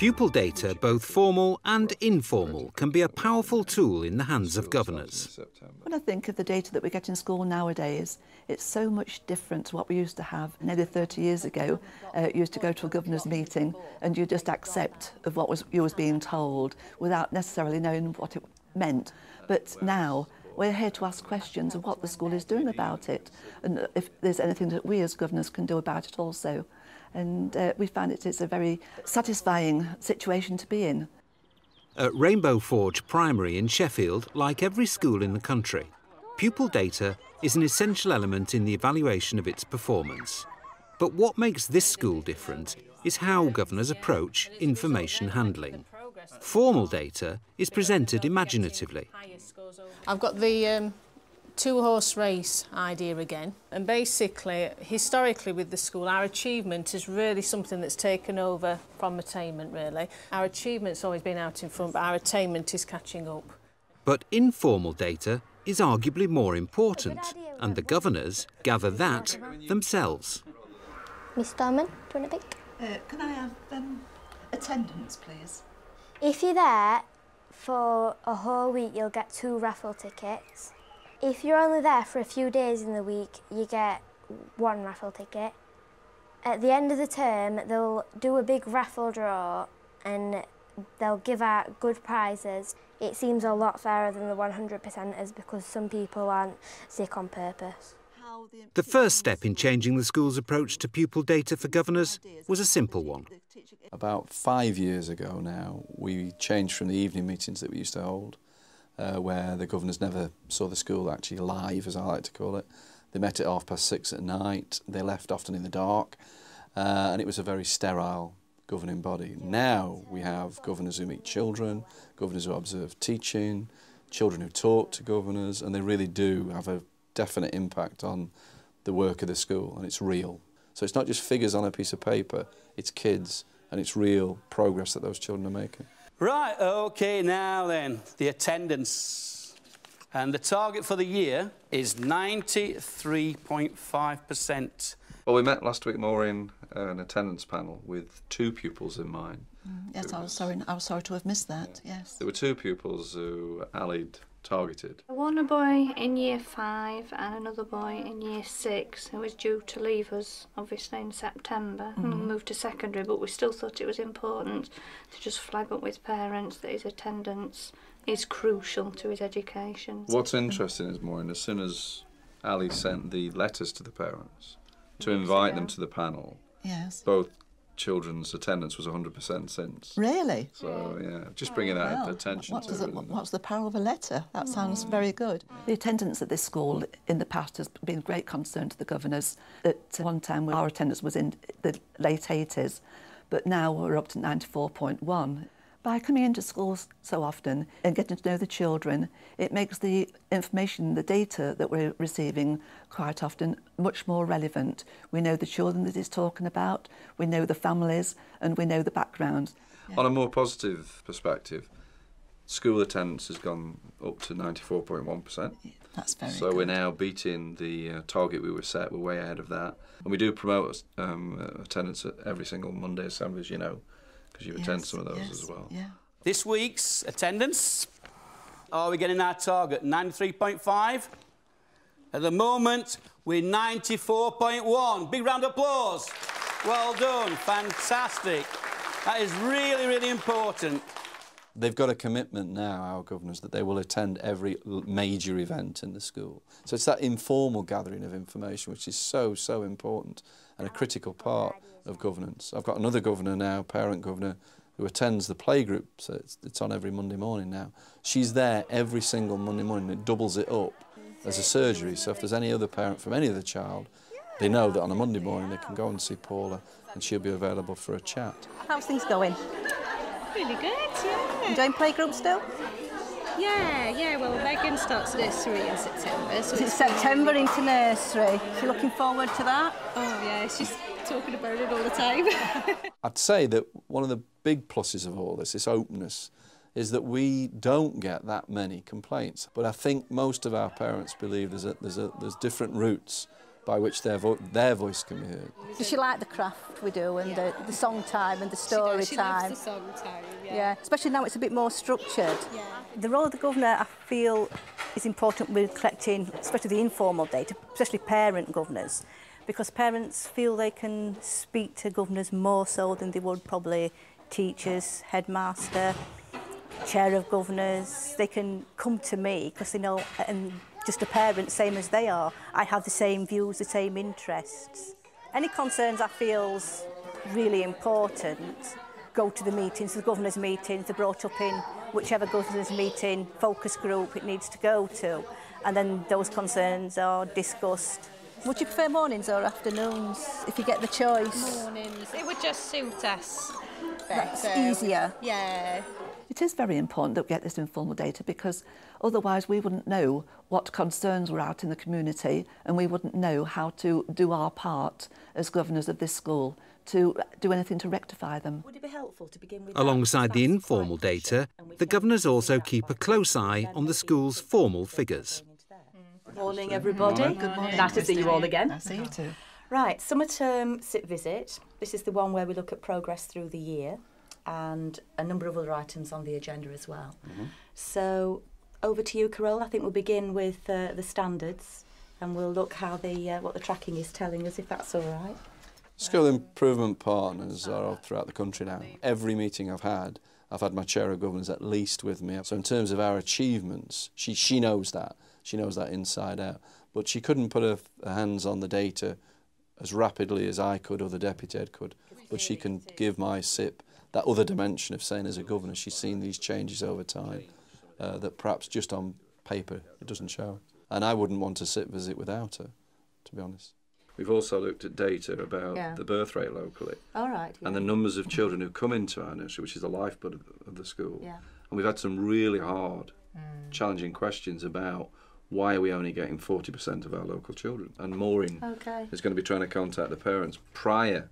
Pupil data, both formal and informal, can be a powerful tool in the hands of governors. When I think of the data that we get in school nowadays, it's so much different to what we used to have nearly 30 years ago. Uh, you used to go to a governor's meeting and you just accept of what was you was being told without necessarily knowing what it meant. But now we're here to ask questions of what the school is doing about it and if there's anything that we as governors can do about it also. And uh, we find it is a very satisfying situation to be in. At Rainbow Forge Primary in Sheffield, like every school in the country, pupil data is an essential element in the evaluation of its performance. But what makes this school different is how governors approach information handling. Formal data is presented imaginatively. I've got the um, two horse race idea again. And basically historically with the school our achievement is really something that's taken over from attainment really. Our achievement's always been out in front but our attainment is catching up. But informal data is arguably more important and the governors gather that themselves. Miss Darman, do you want to pick? Uh, can I have um, attendance please? If you're there for a whole week you'll get two raffle tickets if you're only there for a few days in the week, you get one raffle ticket. At the end of the term, they'll do a big raffle draw and they'll give out good prizes. It seems a lot fairer than the 100%ers because some people aren't sick on purpose. The first step in changing the school's approach to pupil data for governors was a simple one. About five years ago now, we changed from the evening meetings that we used to hold uh, where the governors never saw the school actually live, as I like to call it. They met at half past six at night. They left often in the dark, uh, and it was a very sterile governing body. Now we have governors who meet children, governors who observe teaching, children who talk to governors, and they really do have a definite impact on the work of the school, and it's real. So it's not just figures on a piece of paper, it's kids, and it's real progress that those children are making. Right, OK, now then, the attendance. And the target for the year is 93.5%. Well, we met last week, Maureen, uh, an attendance panel with two pupils in mind. Mm, yes, I was sorry. I was sorry to have missed that. Yeah. Yes. There were two pupils who allied targeted? One a boy in year five and another boy in year six who was due to leave us obviously in September mm. and mm-hmm. move to secondary but we still thought it was important to just flag up with parents that his attendance is crucial to his education. What's interesting is more and as soon as Ali sent the letters to the parents to invite them to the panel, yes. both children's attendance was 100% since. Really? So, yeah, just bringing that well, attention what to it, What's the power of a letter? That sounds mm. very good. The attendance at this school in the past has been a great concern to the governors. At one time, our attendance was in the late 80s, but now we're up to 94.1. By coming into schools so often and getting to know the children, it makes the information, the data that we're receiving quite often much more relevant. We know the children that he's talking about, we know the families, and we know the background. Yeah. On a more positive perspective, school attendance has gone up to 94.1%. Yeah, that's very So good. we're now beating the uh, target we were set. We're way ahead of that. And we do promote um, attendance at every single Monday assembly, as you know because you yes, attend some of those yes, as well. Yeah. This week's attendance, are we getting our target? 93.5? At the moment, we're 94.1. Big round of applause. Well done. Fantastic. That is really, really important. They've got a commitment now, our governors, that they will attend every major event in the school. So it's that informal gathering of information which is so, so important and a critical part of governance. I've got another governor now, parent governor, who attends the playgroup, so it's, it's on every Monday morning now. She's there every single Monday morning. It doubles it up as a surgery. So if there's any other parent from any other child, they know that on a Monday morning they can go and see Paula and she'll be available for a chat. How's things going? Really good, yeah. Enjoying playgroup still? Yeah, yeah, well, Megan starts nursery in September. So it's, it's September into nursery. Is she looking forward to that? Oh, yeah, she's talking about it all the time. I'd say that one of the big pluses of all this, this openness, is that we don't get that many complaints. But I think most of our parents believe there's, a, there's, a, there's different routes by which their, vo their voice can be heard. Does she like the craft we do and the, the song time and the story she time? loves the song time, yeah. Yeah, especially now it's a bit more structured. Yeah. The role of the governor, I feel, is important with collecting, especially the informal data, especially parent governors, because parents feel they can speak to governors more so than they would probably teachers, headmaster, chair of governors. They can come to me because they know I'm just a parent, same as they are. I have the same views, the same interests. Any concerns I feel's really important go to the meetings, the governors' meetings, they're brought up in whichever governors' meeting, focus group it needs to go to. And then those concerns are discussed Would you prefer mornings or afternoons if you get the choice? Mornings. It would just suit us. That's better. easier. Yeah. It is very important that we get this informal data because otherwise we wouldn't know what concerns were out in the community and we wouldn't know how to do our part as governors of this school to do anything to rectify them. Would it be helpful to begin with Alongside the informal data, the governors also keep a close eye on the school's formal figures. Morning, everybody. Good morning. Nice to see you all again. I see you too. Right, summer term SIP visit. This is the one where we look at progress through the year and a number of other items on the agenda as well. So over to you, Carol. I think we'll begin with uh, the standards and we'll look how the uh, what the tracking is telling us, if that's all right. School improvement partners are all throughout the country now. Every meeting I've had, I've had my chair of governors at least with me. So in terms of our achievements, she, she knows that. She knows that inside out. But she couldn't put her, her hands on the data as rapidly as I could or the deputy head could. But she can give my SIP that other dimension of saying as a governor she's seen these changes over time uh, that perhaps just on paper it doesn't show. And I wouldn't want a SIP visit without her, to be honest. We've also looked at data about Yeah. the birth rate locally All right. and the numbers of children who come into our nursery, which is the lifeblood of, of the school. Yeah. And we've had some really hard, challenging questions about why are we only getting 40% of our local children? And Maureen Okay. is going to be trying to contact the parents prior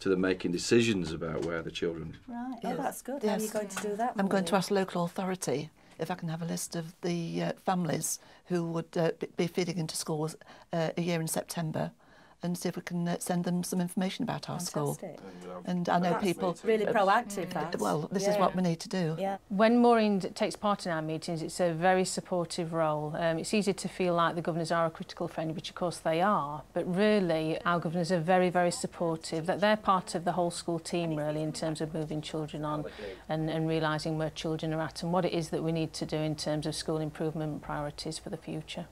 to them making decisions about where the children. Right. Oh, that's good. How are you going to do that? I'm going to ask local authority if I can have a list of the uh, families who would uh, be- be feeding into schools uh, a year in September and see if we can uh, send them some information about our school. And I know That's people... really uh, proactive. That. Well, this is what we need to do. Yeah. When Maureen takes part in our meetings, it's a very supportive role. Um, it's easy to feel like the governors are a critical friend, which of course they are, but really our governors are very, very supportive, that they're part of the whole school team really in terms of moving children on and, and realising where children are at and what it is that we need to do in terms of school improvement priorities for the future.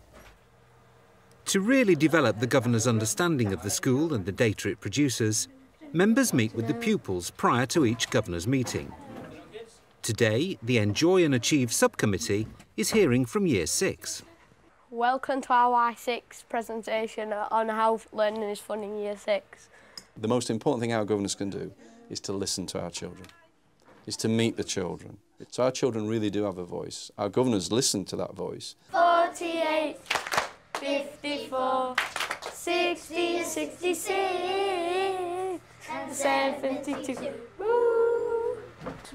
To really develop the governor's understanding of the school and the data it produces, members meet with the pupils prior to each governor's meeting. Today, the Enjoy and Achieve subcommittee is hearing from Year 6. Welcome to our Y6 presentation on how learning is fun in Year 6. The most important thing our governors can do is to listen to our children, is to meet the children. So our children really do have a voice. Our governors listen to that voice 48, 54, 60, 66, 72.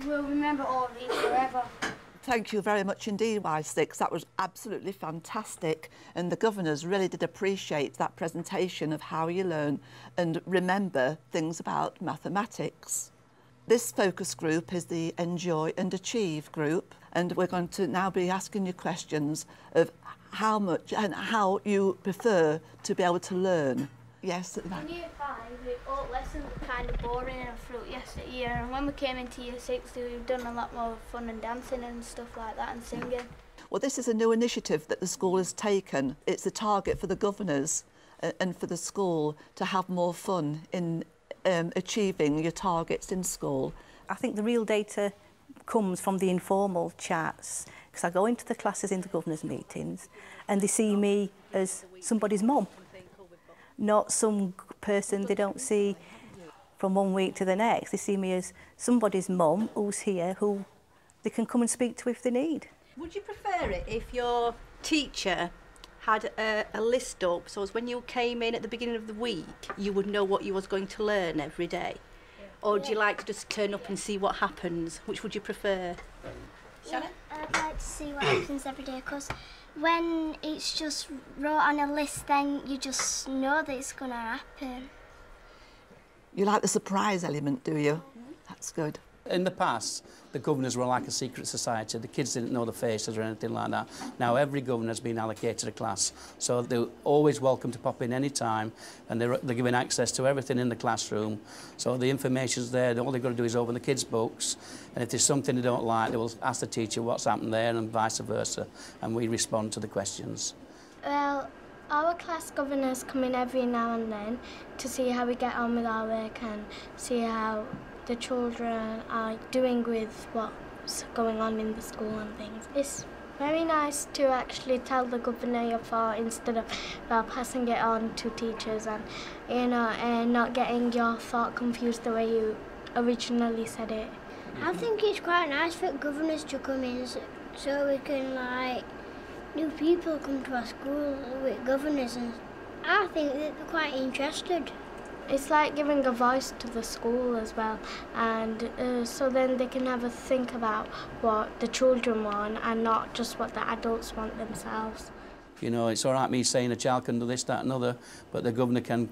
We'll remember all of these forever. Thank you very much indeed, Y6. That was absolutely fantastic. And the governors really did appreciate that presentation of how you learn and remember things about mathematics. This focus group is the Enjoy and Achieve group, and we're going to now be asking you questions of how much and how you prefer to be able to learn. Yes, at the back. In year five, we, all lessons were kind of boring and throughout yesteryear. And when we came into year six, we've done a lot more fun and dancing and stuff like that and singing. Well, this is a new initiative that the school has taken. It's a target for the governors uh, and for the school to have more fun in um, achieving your targets in school. I think the real data comes from the informal chats because I go into the classes in the governor's meetings and they see me as somebody's mum, not some person they don't see from one week to the next. They see me as somebody's mum who's here who they can come and speak to if they need. Would you prefer it if your teacher had a, a list up so as when you came in at the beginning of the week you would know what you was going to learn every day? Or do you like to just turn up and see what happens? Which would you prefer? Yeah, I'd like to see what happens every day because when it's just wrote on a list, then you just know that it's going to happen. You like the surprise element, do you? That's good. In the past, the governors were like a secret society. The kids didn't know the faces or anything like that. Now every governor has been allocated a class, so they're always welcome to pop in any time, and they're, they're given access to everything in the classroom. So the information's there. All they've got to do is open the kids' books, and if there's something they don't like, they will ask the teacher what's happened there and vice versa, and we respond to the questions. Well, our class governors come in every now and then to see how we get on with our work and see how the children are doing with what's going on in the school and things. It's very nice to actually tell the governor your thought instead of uh, passing it on to teachers and you know and not getting your thought confused the way you originally said it. I think it's quite nice for governors to come in so, so we can like new people come to our school with governors and I think that they're quite interested. It's like giving a voice to the school as well, and uh, so then they can have a think about what the children want and not just what the adults want themselves. You know, it's all right me saying a child can do this, that and other, but the governor can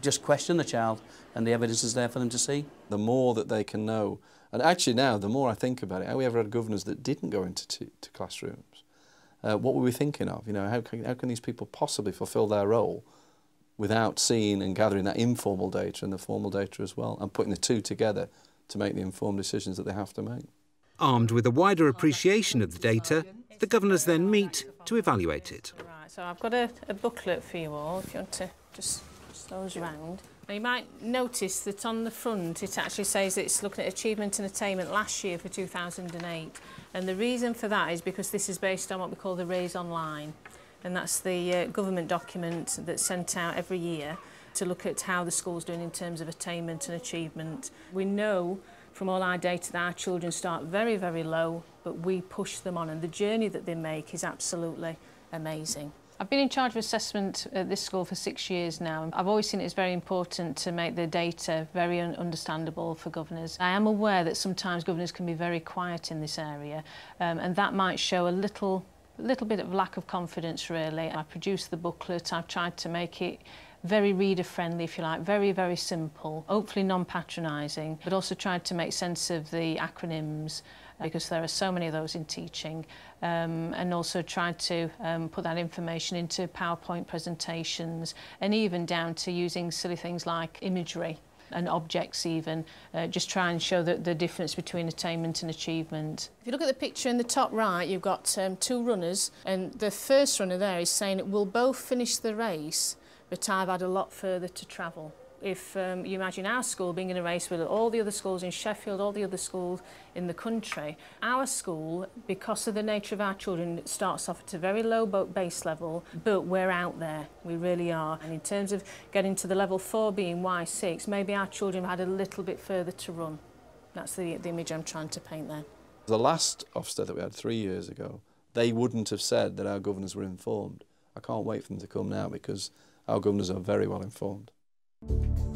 just question the child and the evidence is there for them to see. The more that they can know, and actually now, the more I think about it, how we ever had governors that didn't go into to classrooms, uh, what were we thinking of? You know, how can, how can these people possibly fulfil their role without seeing and gathering that informal data and the formal data as well, and putting the two together to make the informed decisions that they have to make. Armed with a wider appreciation of the data, the governors then meet to evaluate it. Right, so I've got a, a booklet for you all, if you want to just pass those around. Now you might notice that on the front it actually says it's looking at achievement and attainment last year for 2008. And the reason for that is because this is based on what we call the Raise Online and that's the uh, government document that's sent out every year to look at how the school's doing in terms of attainment and achievement. We know from all our data that our children start very, very low, but we push them on, and the journey that they make is absolutely amazing. I've been in charge of assessment at this school for six years now. I've always seen it as very important to make the data very un understandable for governors. I am aware that sometimes governors can be very quiet in this area, um, and that might show a little a little bit of lack of confidence really. I produced the booklet, I've tried to make it very reader friendly if you like, very very simple, hopefully non-patronising, but also tried to make sense of the acronyms because there are so many of those in teaching um, and also tried to um, put that information into PowerPoint presentations and even down to using silly things like imagery and objects even, uh, just try and show the, the difference between attainment and achievement. If you look at the picture in the top right, you've got um, two runners, and the first runner there is saying, we'll both finish the race, but I've had a lot further to travel. If um, you imagine our school being in a race with all the other schools in Sheffield, all the other schools in the country, our school, because of the nature of our children, starts off at a very low base level, but we're out there, we really are. And in terms of getting to the level four being Y6, maybe our children had a little bit further to run. That's the, the image I'm trying to paint there. The last Ofsted that we had three years ago, they wouldn't have said that our governors were informed. I can't wait for them to come now because our governors are very well informed. Thank you